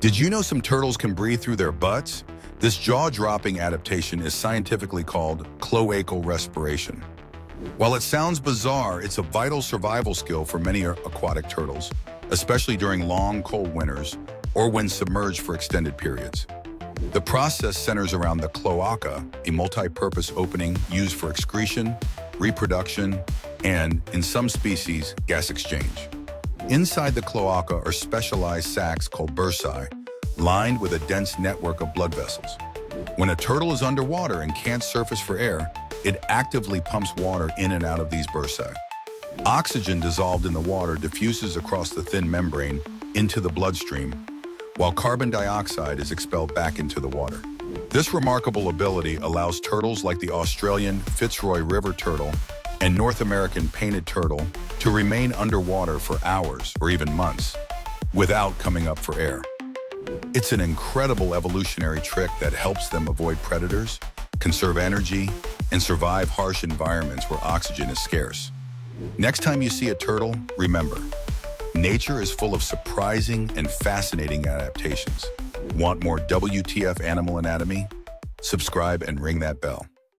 Did you know some turtles can breathe through their butts? This jaw-dropping adaptation is scientifically called cloacal respiration. While it sounds bizarre, it's a vital survival skill for many aquatic turtles, especially during long, cold winters or when submerged for extended periods. The process centers around the cloaca, a multi-purpose opening used for excretion, reproduction, and, in some species, gas exchange. Inside the cloaca are specialized sacs called bursae, lined with a dense network of blood vessels. When a turtle is underwater and can't surface for air, it actively pumps water in and out of these bursae. Oxygen dissolved in the water diffuses across the thin membrane into the bloodstream, while carbon dioxide is expelled back into the water. This remarkable ability allows turtles like the Australian Fitzroy River turtle and North American painted turtle to remain underwater for hours or even months without coming up for air. It's an incredible evolutionary trick that helps them avoid predators, conserve energy, and survive harsh environments where oxygen is scarce. Next time you see a turtle, remember, nature is full of surprising and fascinating adaptations. Want more WTF Animal Anatomy? Subscribe and ring that bell.